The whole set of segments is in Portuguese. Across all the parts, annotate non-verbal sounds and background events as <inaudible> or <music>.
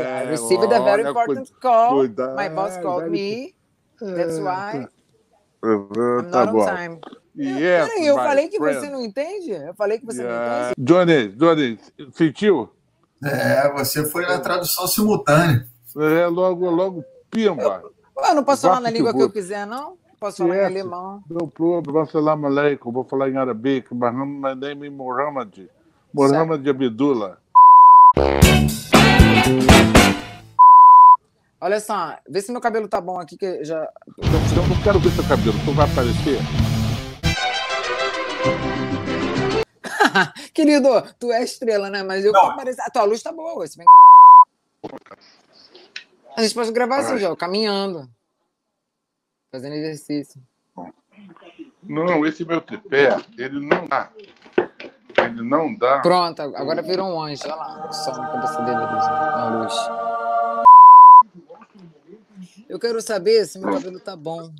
I received a very important call. cuidado, My boss called me. That's why Uh, I'm tá not bom. on time. Yes, Peraí, eu falei que friend. você não entende? Eu falei que você Yeah. não entende? Johnny, Johnny, sentiu? É, você foi na tradução simultânea. É logo, logo, pimba. Ué, eu não posso falar na língua que que eu quiser, não? Posso falar em alemão. Não problema, assalamu alaikum, vou falar em arabic, mas não my name é Muhammad. Muhammad Abdullah. Olha só, vê se meu cabelo tá bom aqui, que já. Eu não quero ver seu cabelo, tu vai aparecer? <laughs> Querido, tu é estrela, né? Mas eu Não. quero aparecer. A tua luz tá boa hoje. vem. A gente pode gravar assim, já, caminhando. Fazendo exercício. Não, esse meu tripé, ele não dá. Ele não dá. Pronto, agora virou um anjo. Olha lá, o sol na cabeça dele, na luz. Eu quero saber se meu cabelo tá bom.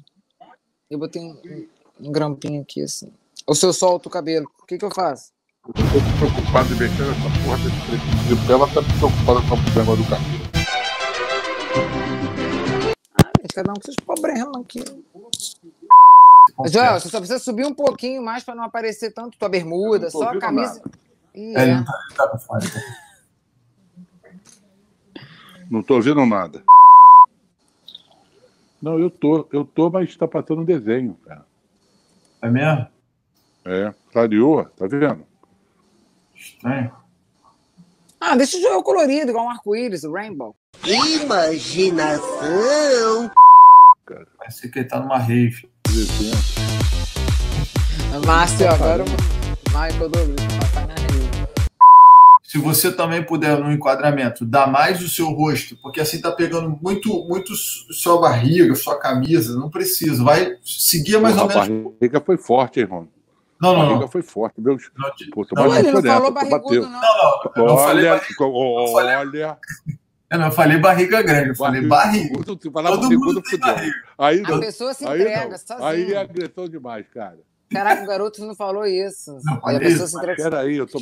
Eu botei um, um, um grampinho aqui, assim. Ou se eu solto o cabelo, o que que eu faço? Eu tô preocupado em mexer nessa porra desse tripé. Ela tá preocupada com o problema do cabelo. Ah, gente, cada um com seus problemas aqui. Joel, você só precisa subir um pouquinho mais para não aparecer tanto tua bermuda, só a camisa. nada. Ih, É, é. Não tô ouvindo nada. Não, eu tô, eu tô, mas tá passando um desenho, cara. É mesmo? É, clareou, tá vendo? Estranho. Ah, deixa o Joel colorido, igual um arco-íris, o rainbow. Imaginação. Parece que ele tá numa rave. Desenho. Márcio, agora o Michael Douglas. Se você também puder, no enquadramento, dar mais o seu rosto, porque assim tá pegando muito, muito sua barriga, sua camisa, não precisa. Vai seguir mais ou Porra, a menos. barriga foi forte, hein, Ron? Não, A não, barriga não. foi forte, meu. Não, Pô, tu Não, bateu ele não falou tu barrigudo, bateu. não. não, não, eu não falei, Olha, barriga, olha. eu não falei barriga grande, eu falei barriga. Tu falar Todo barrigudo, mundo tem barriga. Aí A não. pessoa se Aí entrega não. sozinha. Aí é agressão demais, cara. Caraca, o garoto não falou isso. Não Olha, a pessoa isso, se entrega Peraí, eu tô